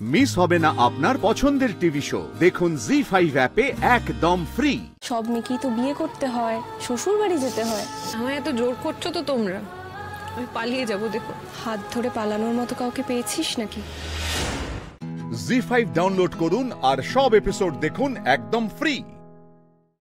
Miss হবে না আপনার পছন্দের টিভি শো। দেখুন জি ফাইভ অ্যাপে একদম ফ্রি সব মেয়েকেই তো বিয়ে করতে হয় শ্বশুর বাড়ি যেতে হয়। আমায় এত জোর করছ তো তোমরা? আমি পালিয়ে যাব দেখো। হাত ধরে পালানোর মতো কাউকে পেয়েছিস নাকি? জি ফাইভ ডাউনলোড করুন আর সব এপিসোড দেখুন একদম ফ্রি